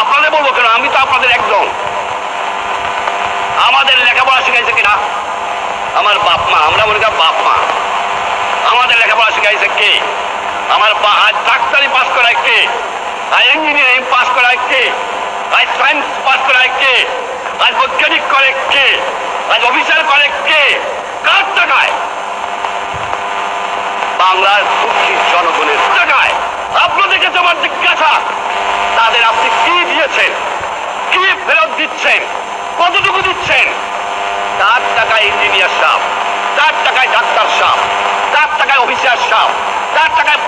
আপনাদের বলব কেন? আমি তো আপনাদের একজন। আমাদের লেখাপড়া শিখাইছে কিনা? আমার বাপ মা, আমরা মনে করি বাপ মা। আমাদের লেখাপড়া শিখাইছে কে? আমার ডাক্তারি পাস করায় কে? আজ ইঞ্জিনিয়ারিং পাস করায় কে? আজ সায়েন্স পাস করায় কে? আজ বৈজ্ঞানিক করে কে? আজ অফিসার করে কে? কার টাকায়? বাংলার দুঃখী দিচ্ছেন তার টাকায় ইঞ্জিনিয়ার সাপ তার টাকায় ডাক্তার সাপ তার টাকায় অফিসার সাপ তার টাকায়